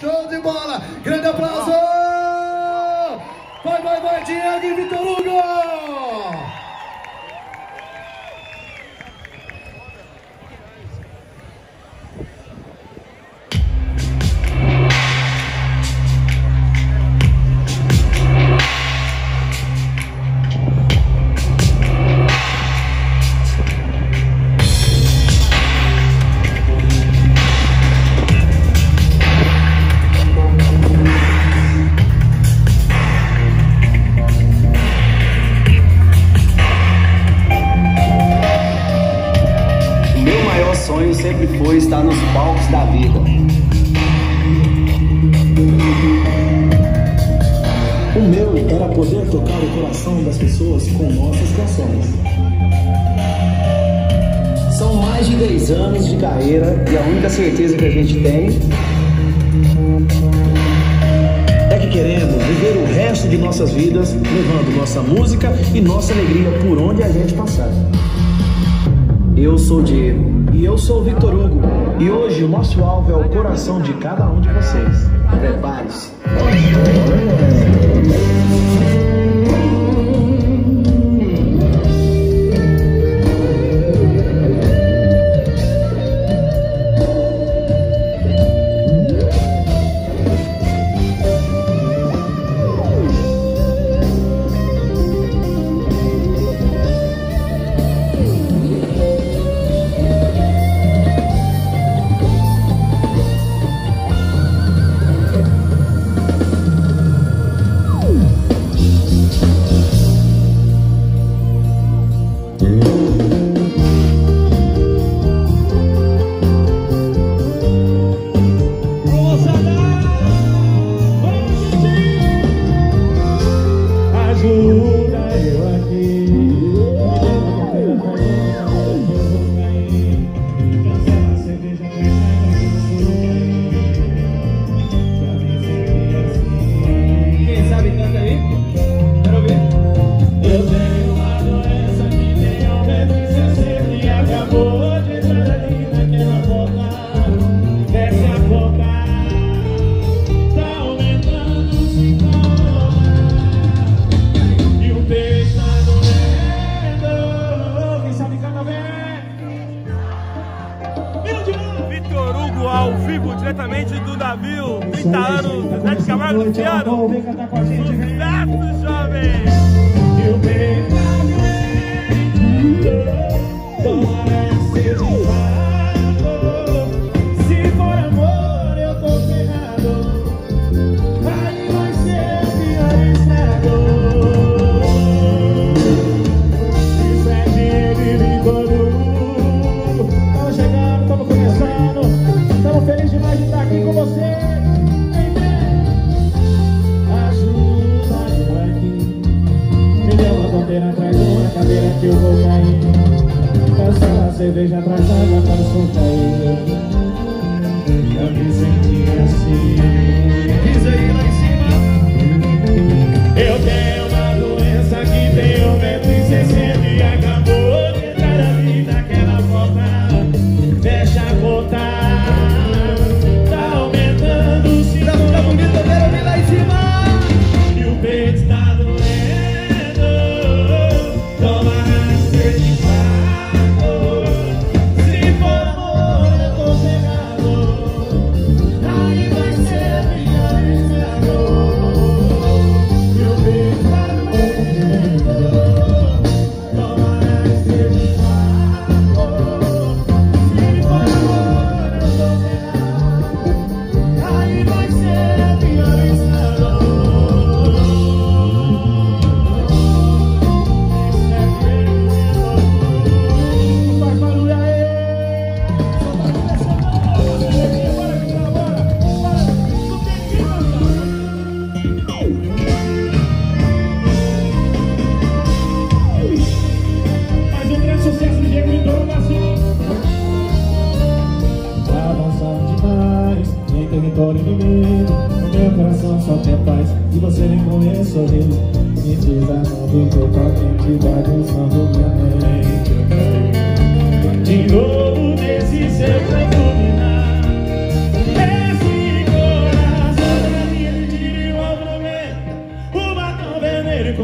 Show de bola! Grande aplauso! Vai, vai, vai, Diego e Vitor Hugo! O meu era poder tocar o coração das pessoas com nossas canções. São mais de 10 anos de carreira e a única certeza que a gente tem É que queremos viver o resto de nossas vidas levando nossa música e nossa alegria por onde a gente passar. eu sou o Diego. E eu sou o Victor Hugo. E hoje o nosso alvo é o coração de cada um de vocês. Prepare-se. Ao vivo, diretamente do Navio. 30 anos, Zé de Camargo Luciano. Sucesso, jovem! O No meu coração só tem paz E você nem com ele sorriu Me desarmando totalmente Bagunçando minha mente. De novo nesse seu canto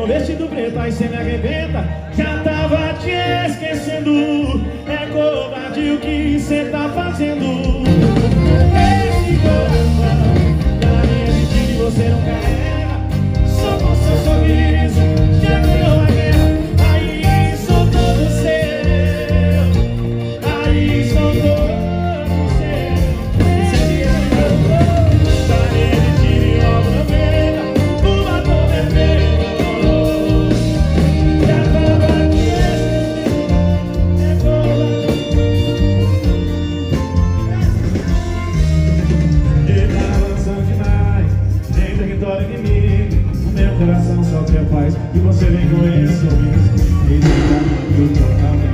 Com vestido preto, aí cê me arrebenta. Já tava te esquecendo. É covarde o que cê tá Jesus, Jesus. minha geração só quer é paz. E você vem com esse sorriso E nunca viu totalmente